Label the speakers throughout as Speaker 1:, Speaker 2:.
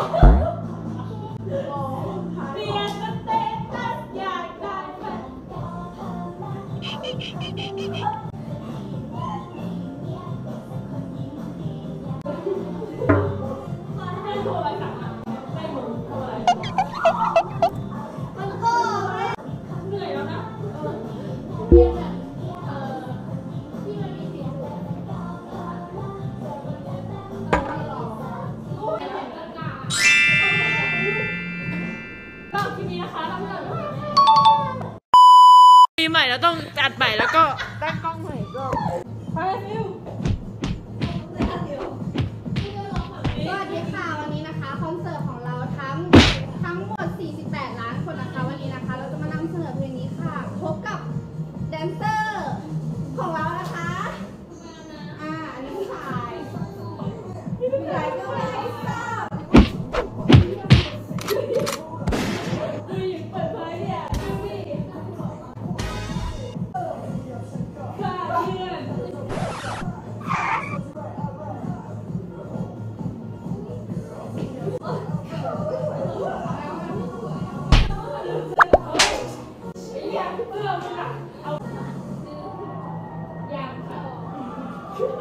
Speaker 1: Thank you. นี้ปีใหม่เราต้องจัดใหม่แล้วก็ตั้งกล้องใหม่ก็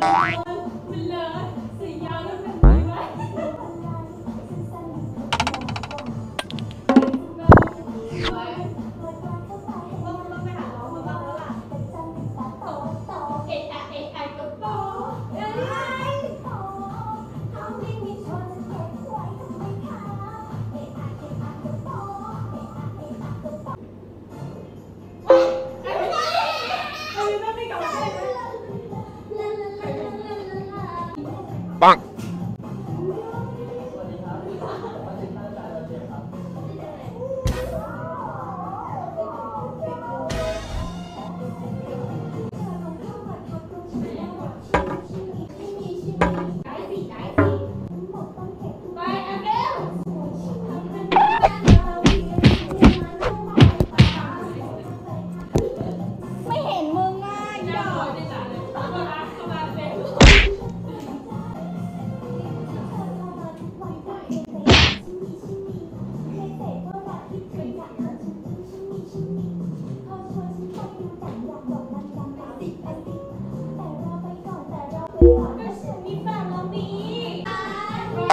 Speaker 2: Bye.